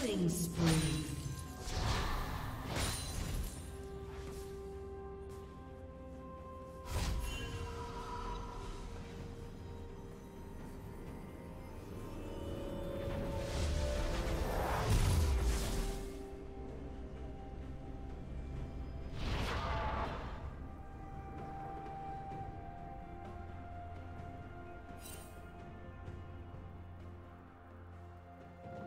Killing spree.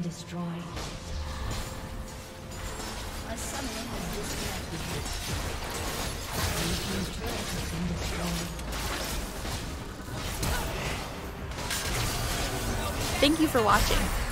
Been destroyed. A summoner has disconnected. Blue Team's turret has been destroyed. Thank you for watching.